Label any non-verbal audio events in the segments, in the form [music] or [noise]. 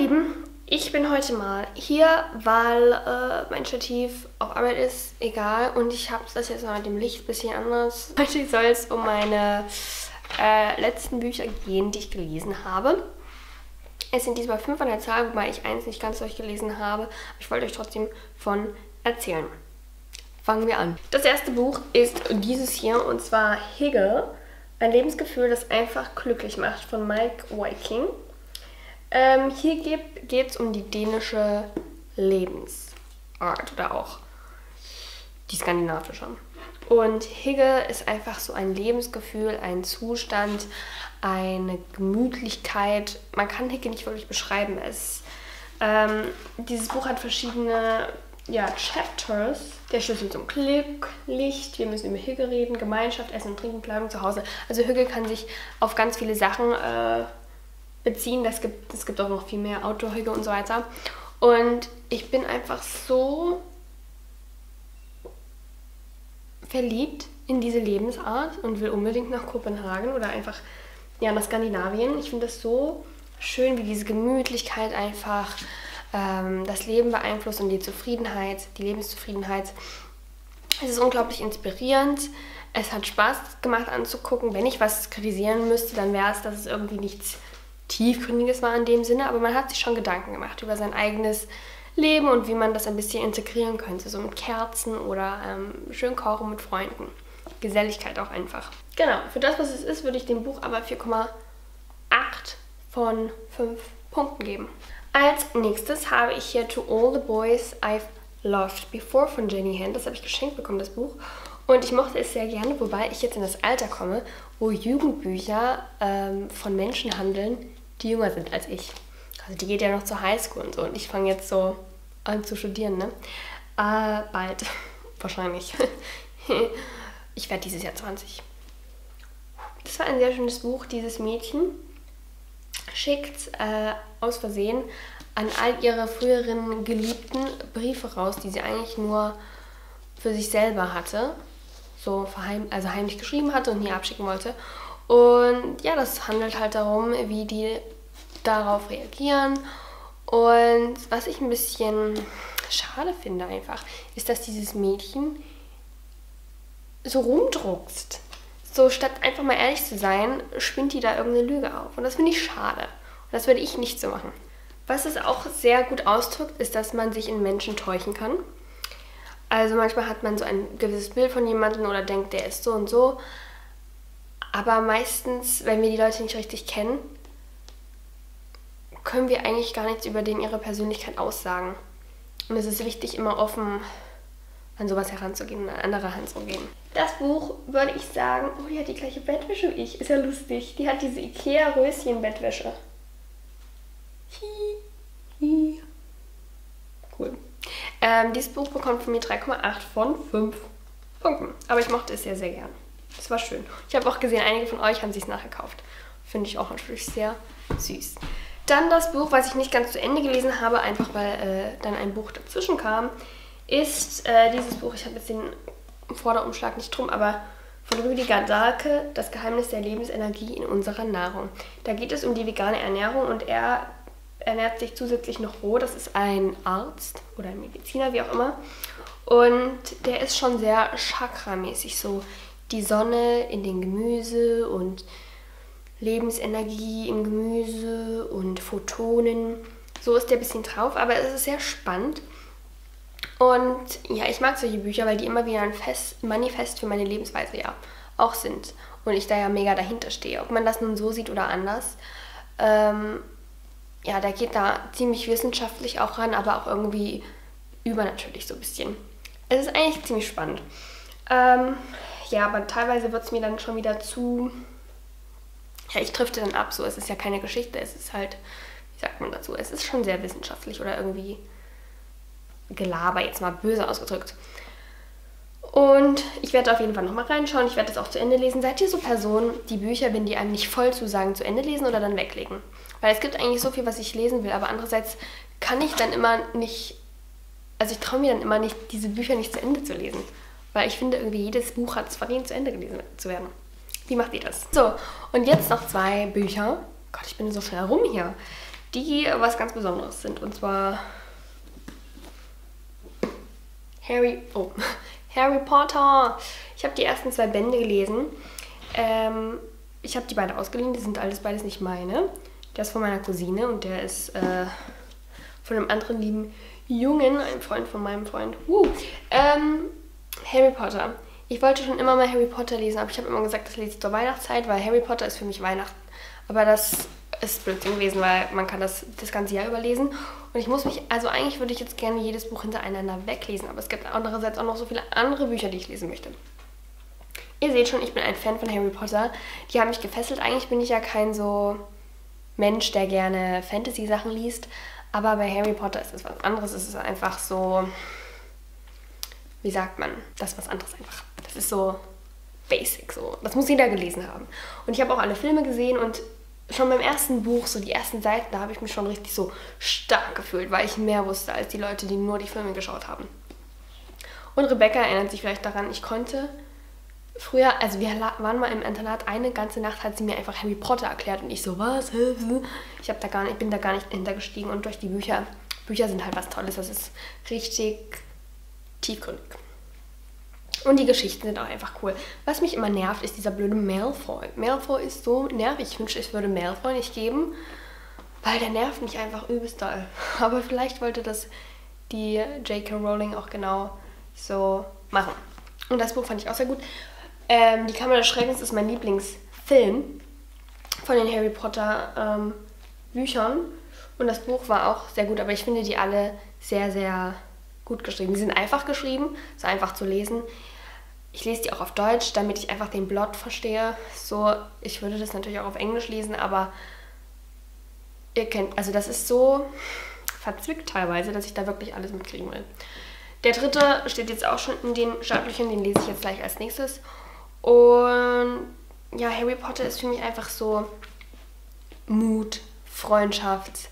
Lieben, ich bin heute mal hier, weil äh, mein Stativ auf Arbeit ist, egal. Und ich habe das jetzt mal mit dem Licht ein bisschen anders. [laughs] Heute soll es um meine äh, letzten Bücher gehen, die ich gelesen habe. Es sind diesmal fünf an der Zahl, wobei ich eins nicht ganz durchgelesen habe. Ich wollte euch trotzdem von erzählen. Fangen wir an. Das erste Buch ist dieses hier und zwar Hegel. Ein Lebensgefühl, das einfach glücklich macht von Mike Viking. Ähm, hier geht es um die dänische Lebensart oder auch die skandinavische. Und Higge ist einfach so ein Lebensgefühl, ein Zustand, eine Gemütlichkeit. Man kann Higge nicht wirklich beschreiben. Es, ähm, dieses Buch hat verschiedene ja, Chapters. Der Schlüssel zum Glück, Licht, wir müssen über Hügel reden, Gemeinschaft, Essen und Trinken, Kleidung zu Hause. Also Hügel kann sich auf ganz viele Sachen äh, beziehen. Es gibt, es gibt auch noch viel mehr Outdoor-Hügel und so weiter. Und ich bin einfach so verliebt in diese Lebensart und will unbedingt nach Kopenhagen oder einfach ja, nach Skandinavien. Ich finde das so schön, wie diese Gemütlichkeit einfach ähm, das Leben beeinflusst und die Zufriedenheit, die Lebenszufriedenheit. Es ist unglaublich inspirierend. Es hat Spaß gemacht anzugucken. Wenn ich was kritisieren müsste, dann wäre es, dass es irgendwie nichts Tiefgründiges war in dem Sinne, aber man hat sich schon Gedanken gemacht über sein eigenes Leben und wie man das ein bisschen integrieren könnte, so mit Kerzen oder ähm, schön kochen mit Freunden. Geselligkeit auch einfach. Genau, für das, was es ist, würde ich dem Buch aber 4,8 von 5 Punkten geben. Als nächstes habe ich hier To All the Boys I've Loved Before von Jenny Hand. Das habe ich geschenkt bekommen, das Buch. Und ich mochte es sehr gerne, wobei ich jetzt in das Alter komme, wo Jugendbücher ähm, von Menschen handeln, die jünger sind als ich. Also die geht ja noch zur Highschool und so. Und ich fange jetzt so an zu studieren, ne? Äh, bald. [laughs] Wahrscheinlich. [laughs] ich werde dieses Jahr 20. Das war ein sehr schönes Buch. Dieses Mädchen schickt äh, aus Versehen an all ihre früheren Geliebten Briefe raus, die sie eigentlich nur für sich selber hatte. So verheim also heimlich geschrieben hatte und nie abschicken wollte. Und ja, das handelt halt darum, wie die darauf reagieren. Und was ich ein bisschen schade finde einfach, ist, dass dieses Mädchen so rumdruckst. So statt einfach mal ehrlich zu sein, spinnt die da irgendeine Lüge auf. Und das finde ich schade. Und das würde ich nicht so machen. Was es auch sehr gut ausdrückt, ist, dass man sich in Menschen täuschen kann. Also manchmal hat man so ein gewisses Bild von jemandem oder denkt, der ist so und so. Aber meistens, wenn wir die Leute nicht richtig kennen, können wir eigentlich gar nichts über den ihre Persönlichkeit aussagen. Und es ist wichtig, immer offen an sowas heranzugehen und an andere heranzugehen. Das Buch würde ich sagen, oh, die hat die gleiche Bettwäsche wie ich. Ist ja lustig. Die hat diese Ikea-Röschen-Bettwäsche. Cool. Ähm, dieses Buch bekommt von mir 3,8 von 5 Punkten. Aber ich mochte es sehr, sehr gern. Das war schön. Ich habe auch gesehen, einige von euch haben sich es nachgekauft. Finde ich auch natürlich sehr süß. Dann das Buch, was ich nicht ganz zu Ende gelesen habe, einfach weil äh, dann ein Buch dazwischen kam, ist äh, dieses Buch, ich habe jetzt den Vorderumschlag nicht drum, aber von Rüdiger Dahlke, Das Geheimnis der Lebensenergie in unserer Nahrung. Da geht es um die vegane Ernährung und er ernährt sich zusätzlich noch roh. Das ist ein Arzt oder ein Mediziner, wie auch immer. Und der ist schon sehr chakramäßig, so die Sonne in den Gemüse und Lebensenergie im Gemüse und Photonen. So ist der ein bisschen drauf, aber es ist sehr spannend. Und ja, ich mag solche Bücher, weil die immer wieder ein Fest, Manifest für meine Lebensweise ja auch sind. Und ich da ja mega dahinter stehe. Ob man das nun so sieht oder anders. Ähm, ja, der geht da ziemlich wissenschaftlich auch ran, aber auch irgendwie übernatürlich so ein bisschen. Es ist eigentlich ziemlich spannend. Ähm, ja, aber teilweise wird es mir dann schon wieder zu. Ja, ich drifte dann ab, so. Es ist ja keine Geschichte, es ist halt, wie sagt man dazu, es ist schon sehr wissenschaftlich oder irgendwie Gelaber, jetzt mal böse ausgedrückt. Und ich werde auf jeden Fall nochmal reinschauen. Ich werde das auch zu Ende lesen. Seid ihr so Personen, die Bücher, wenn die einem nicht voll zusagen, zu Ende lesen oder dann weglegen? Weil es gibt eigentlich so viel, was ich lesen will, aber andererseits kann ich dann immer nicht, also ich traue mir dann immer nicht, diese Bücher nicht zu Ende zu lesen. Weil ich finde, irgendwie jedes Buch hat es verdient, zu Ende gelesen zu werden. Wie macht ihr das? So, und jetzt noch zwei Bücher. Gott, ich bin so schnell rum hier. die was ganz Besonderes sind. Und zwar Harry, oh, [laughs] Harry Potter. Ich habe die ersten zwei Bände gelesen. Ähm, ich habe die beide ausgeliehen, die sind alles beides nicht meine. Der ist von meiner Cousine und der ist äh, von einem anderen lieben Jungen, einem Freund von meinem Freund. Uh, ähm, Harry Potter. Ich wollte schon immer mal Harry Potter lesen, aber ich habe immer gesagt, das lese ich zur Weihnachtszeit, weil Harry Potter ist für mich Weihnachten. Aber das ist Blödsinn gewesen, weil man kann das das ganze Jahr überlesen. Und ich muss mich, also eigentlich würde ich jetzt gerne jedes Buch hintereinander weglesen, aber es gibt andererseits auch noch so viele andere Bücher, die ich lesen möchte. Ihr seht schon, ich bin ein Fan von Harry Potter. Die haben mich gefesselt. Eigentlich bin ich ja kein so Mensch, der gerne Fantasy-Sachen liest. Aber bei Harry Potter ist es was anderes. Es ist einfach so, wie sagt man, das ist was anderes einfach. Das ist so basic so. Das muss jeder gelesen haben. Und ich habe auch alle Filme gesehen und schon beim ersten Buch, so die ersten Seiten, da habe ich mich schon richtig so stark gefühlt, weil ich mehr wusste als die Leute, die nur die Filme geschaut haben. Und Rebecca erinnert sich vielleicht daran, ich konnte früher, also wir waren mal im Internat, eine ganze Nacht hat sie mir einfach Harry Potter erklärt und ich so, was? Ich, hab da gar nicht, bin da gar nicht hintergestiegen und durch die Bücher, Bücher sind halt was Tolles, das ist richtig tiefgründig. Und die Geschichten sind auch einfach cool. Was mich immer nervt, ist dieser blöde Malfoy. Malfoy ist so nervig. Ich wünschte, ich würde Malfoy nicht geben, weil der nervt mich einfach übelst doll. [laughs] Aber vielleicht wollte das die J.K. Rowling auch genau so machen. Und das Buch fand ich auch sehr gut. Ähm, die Kammer des Schreckens ist mein Lieblingsfilm von den Harry Potter ähm, Büchern. Und das Buch war auch sehr gut, aber ich finde die alle sehr, sehr gut geschrieben. Die sind einfach geschrieben, so einfach zu lesen. Ich lese die auch auf Deutsch, damit ich einfach den Plot verstehe. So, ich würde das natürlich auch auf Englisch lesen, aber ihr kennt, also das ist so verzwickt teilweise, dass ich da wirklich alles mitkriegen will. Der dritte steht jetzt auch schon in den Startlöchern, den lese ich jetzt gleich als nächstes. Und ja, Harry Potter ist für mich einfach so Mut, Freundschaft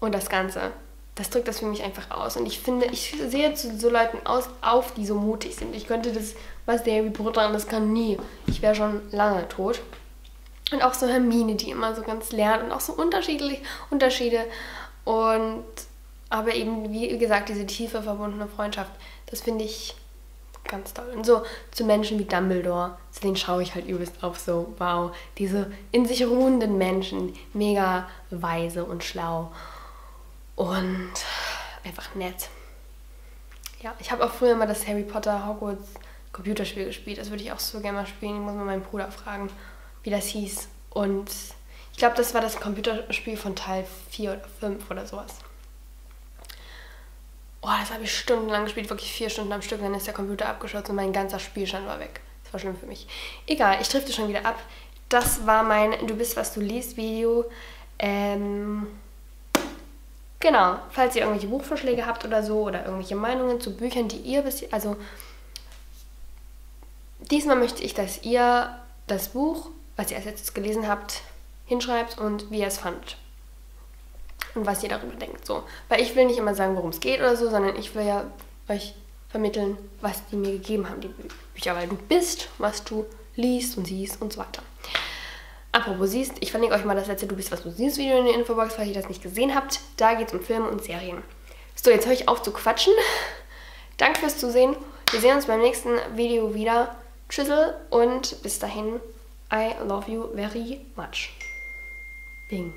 und das Ganze das drückt das für mich einfach aus. Und ich finde, ich sehe zu so Leuten aus, auf, die so mutig sind. Ich könnte das, was der Harry Potter das kann, nie. Ich wäre schon lange tot. Und auch so Hermine, die immer so ganz lernt und auch so unterschiedlich Unterschiede. Und aber eben, wie gesagt, diese tiefe verbundene Freundschaft, das finde ich ganz toll. Und so zu Menschen wie Dumbledore, zu denen schaue ich halt übelst auf so, wow, diese in sich ruhenden Menschen, mega weise und schlau und einfach nett. Ja, ich habe auch früher mal das Harry Potter Hogwarts Computerspiel gespielt. Das würde ich auch so gerne mal spielen. Ich muss mal meinen Bruder fragen, wie das hieß. Und ich glaube, das war das Computerspiel von Teil 4 oder 5 oder sowas. Oh, das habe ich stundenlang gespielt, wirklich vier Stunden am Stück. Dann ist der Computer abgeschlossen und mein ganzer Spielstand war weg. Das war schlimm für mich. Egal, ich drifte schon wieder ab. Das war mein Du bist, was du liest Video. Ähm, Genau, falls ihr irgendwelche Buchvorschläge habt oder so oder irgendwelche Meinungen zu Büchern, die ihr bis also diesmal möchte ich, dass ihr das Buch, was ihr als letztes gelesen habt, hinschreibt und wie ihr es fandet. Und was ihr darüber denkt. So. Weil ich will nicht immer sagen, worum es geht oder so, sondern ich will ja euch vermitteln, was die mir gegeben haben, die Bücher, weil du bist, was du liest und siehst und so weiter. Apropos siehst, ich verlinke euch mal das letzte Du bist, was du siehst Video in der Infobox, falls ihr das nicht gesehen habt. Da geht es um Filme und Serien. So, jetzt höre ich auf zu quatschen. [laughs] Danke fürs Zusehen. Wir sehen uns beim nächsten Video wieder. Tschüssel und bis dahin, I love you very much. Bing.